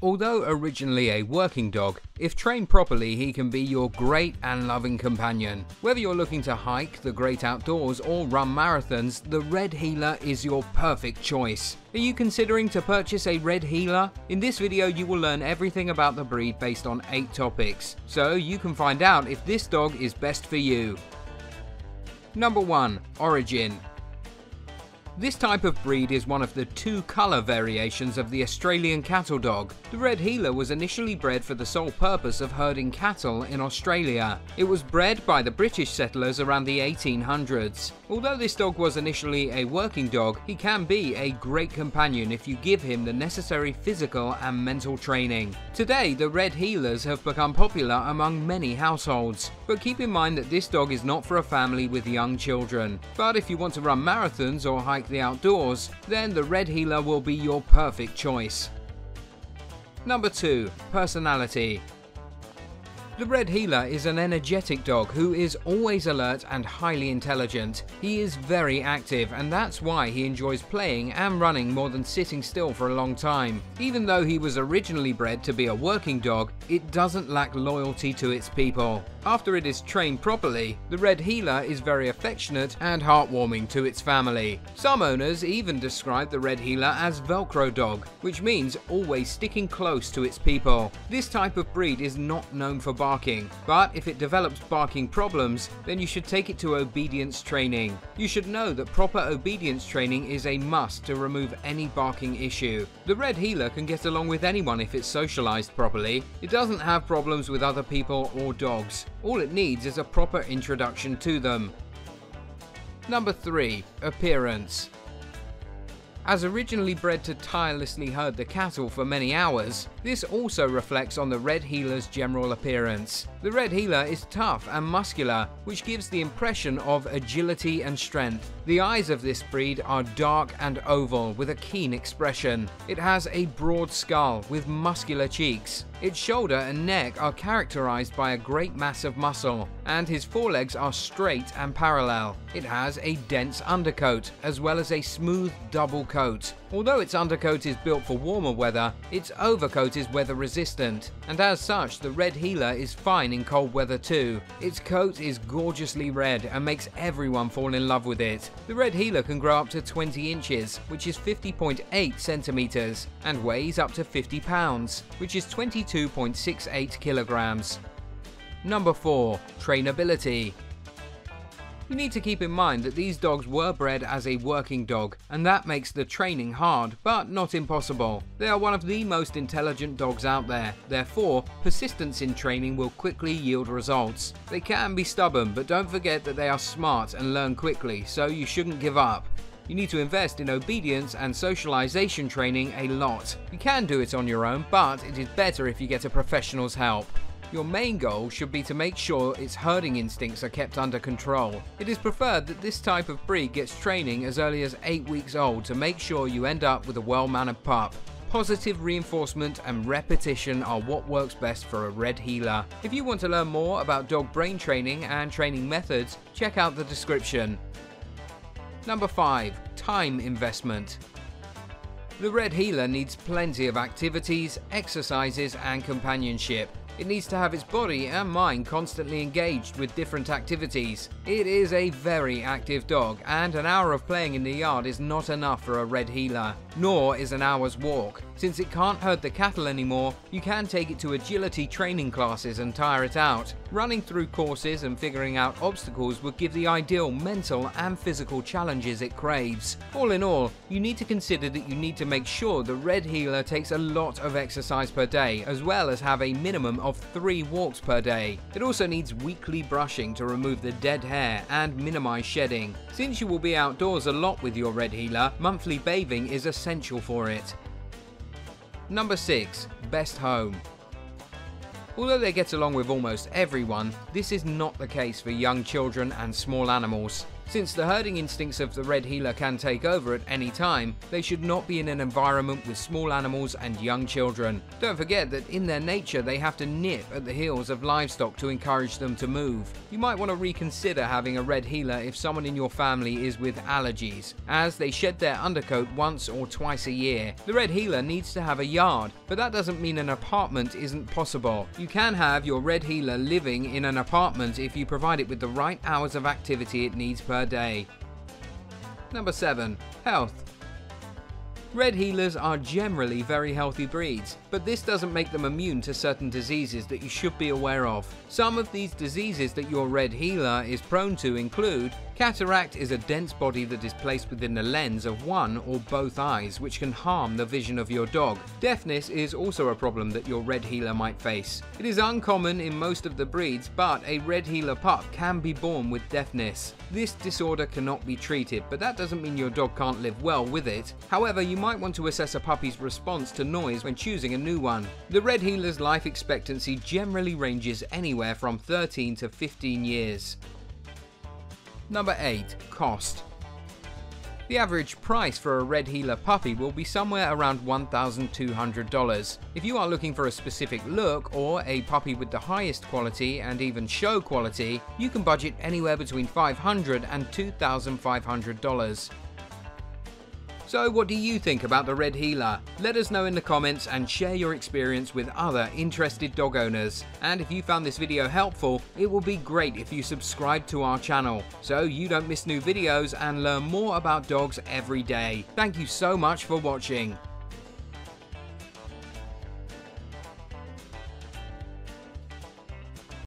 Although originally a working dog, if trained properly he can be your great and loving companion. Whether you're looking to hike the great outdoors or run marathons, the Red Heeler is your perfect choice. Are you considering to purchase a Red Heeler? In this video you will learn everything about the breed based on 8 topics, so you can find out if this dog is best for you. Number 1. Origin this type of breed is one of the two colour variations of the Australian cattle dog. The Red Heeler was initially bred for the sole purpose of herding cattle in Australia. It was bred by the British settlers around the 1800s. Although this dog was initially a working dog, he can be a great companion if you give him the necessary physical and mental training. Today, the Red Heelers have become popular among many households, but keep in mind that this dog is not for a family with young children. But if you want to run marathons or hike the outdoors, then the Red Heeler will be your perfect choice. Number 2. Personality the Red Heeler is an energetic dog who is always alert and highly intelligent. He is very active and that's why he enjoys playing and running more than sitting still for a long time. Even though he was originally bred to be a working dog, it doesn't lack loyalty to its people. After it is trained properly, the Red Heeler is very affectionate and heartwarming to its family. Some owners even describe the Red Heeler as Velcro dog, which means always sticking close to its people. This type of breed is not known for barking, but if it develops barking problems, then you should take it to obedience training. You should know that proper obedience training is a must to remove any barking issue. The Red Heeler can get along with anyone if it's socialized properly. It doesn't have problems with other people or dogs. All it needs is a proper introduction to them. Number 3. Appearance as originally bred to tirelessly herd the cattle for many hours, this also reflects on the Red Heeler's general appearance. The Red Heeler is tough and muscular, which gives the impression of agility and strength. The eyes of this breed are dark and oval with a keen expression. It has a broad skull with muscular cheeks. Its shoulder and neck are characterized by a great mass of muscle, and his forelegs are straight and parallel. It has a dense undercoat, as well as a smooth double coat. Although its undercoat is built for warmer weather, its overcoat is weather resistant, and as such the Red Heeler is fine in cold weather too. Its coat is gorgeously red and makes everyone fall in love with it. The Red Heeler can grow up to 20 inches, which is 50.8 centimeters, and weighs up to 50 pounds, which is 22.68 kilograms. Number 4. Trainability you need to keep in mind that these dogs were bred as a working dog, and that makes the training hard, but not impossible. They are one of the most intelligent dogs out there, therefore, persistence in training will quickly yield results. They can be stubborn, but don't forget that they are smart and learn quickly, so you shouldn't give up. You need to invest in obedience and socialization training a lot. You can do it on your own, but it is better if you get a professional's help. Your main goal should be to make sure its herding instincts are kept under control. It is preferred that this type of breed gets training as early as 8 weeks old to make sure you end up with a well-mannered pup. Positive reinforcement and repetition are what works best for a red heeler. If you want to learn more about dog brain training and training methods, check out the description. Number 5. Time investment. The red heeler needs plenty of activities, exercises and companionship. It needs to have its body and mind constantly engaged with different activities. It is a very active dog, and an hour of playing in the yard is not enough for a red heeler, nor is an hour's walk. Since it can't herd the cattle anymore, you can take it to agility training classes and tire it out. Running through courses and figuring out obstacles would give the ideal mental and physical challenges it craves. All in all, you need to consider that you need to make sure the red heeler takes a lot of exercise per day, as well as have a minimum of three walks per day. It also needs weekly brushing to remove the dead hair and minimize shedding. Since you will be outdoors a lot with your red heeler, monthly bathing is essential for it. Number 6. Best Home Although they get along with almost everyone, this is not the case for young children and small animals. Since the herding instincts of the red heeler can take over at any time, they should not be in an environment with small animals and young children. Don't forget that in their nature they have to nip at the heels of livestock to encourage them to move. You might want to reconsider having a red heeler if someone in your family is with allergies, as they shed their undercoat once or twice a year. The red heeler needs to have a yard, but that doesn't mean an apartment isn't possible. You can have your red heeler living in an apartment if you provide it with the right hours of activity it needs per day. Number 7. Health. Red Heelers are generally very healthy breeds, but this doesn't make them immune to certain diseases that you should be aware of. Some of these diseases that your red heeler is prone to include Cataract is a dense body that is placed within the lens of one or both eyes, which can harm the vision of your dog. Deafness is also a problem that your red heeler might face. It is uncommon in most of the breeds, but a red heeler pup can be born with deafness. This disorder cannot be treated, but that doesn't mean your dog can't live well with it. However, you might want to assess a puppy's response to noise when choosing a new one. The red heeler's life expectancy generally ranges anywhere from 13 to 15 years. Number 8. Cost. The average price for a Red Heeler puppy will be somewhere around $1,200. If you are looking for a specific look or a puppy with the highest quality and even show quality, you can budget anywhere between $500 and $2,500. So what do you think about the Red Heeler? Let us know in the comments and share your experience with other interested dog owners. And if you found this video helpful, it will be great if you subscribe to our channel so you don't miss new videos and learn more about dogs every day. Thank you so much for watching.